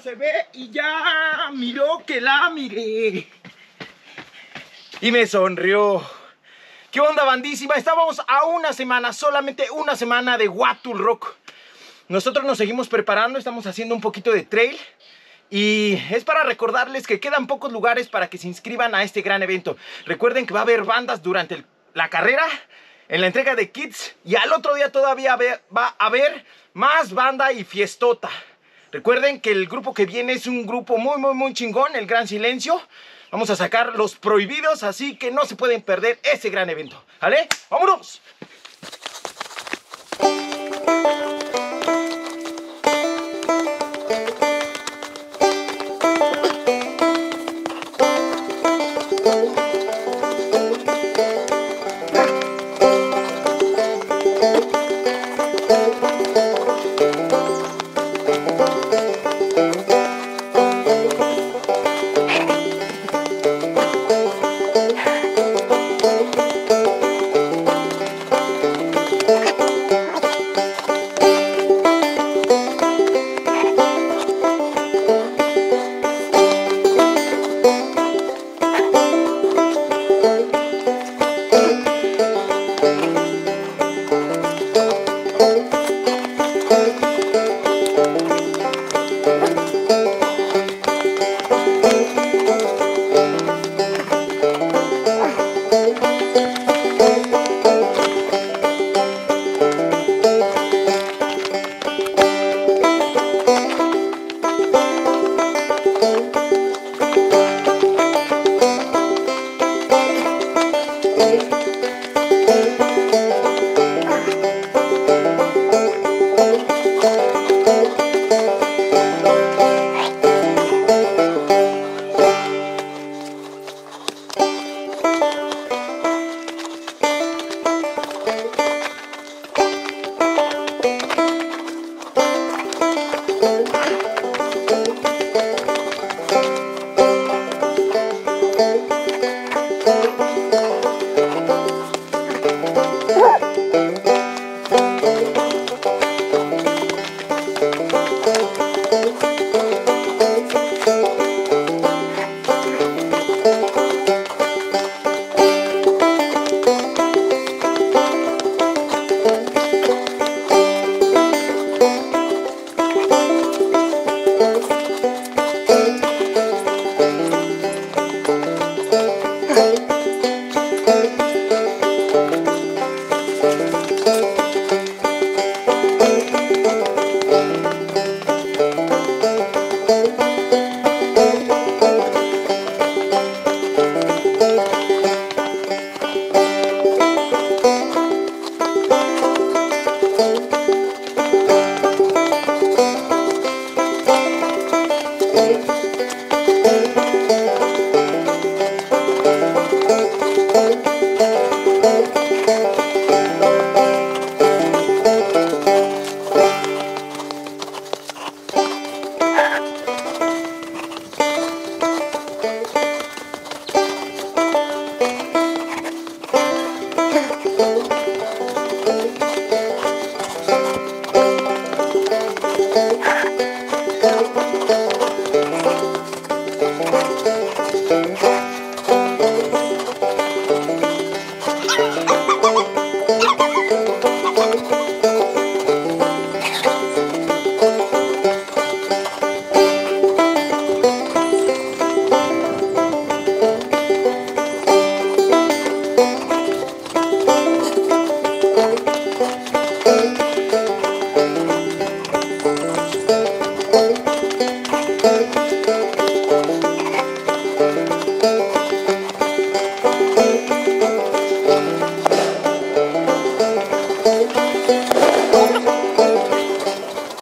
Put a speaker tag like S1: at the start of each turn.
S1: se ve y ya miró que la miré. Y me sonrió. ¿Qué onda, bandísima? Estábamos a una semana, solamente una semana de Watul Rock. Nosotros nos seguimos preparando, estamos haciendo un poquito de trail. Y es para recordarles que quedan pocos lugares para que se inscriban a este gran evento. Recuerden que va a haber bandas durante la carrera, en la entrega de kits. Y al otro día todavía va a haber más banda y fiestota. Recuerden que el grupo que viene es un grupo muy, muy, muy chingón, el Gran Silencio. Vamos a sacar los prohibidos, así que no se pueden perder ese gran evento. ¿Vale? ¡Vámonos!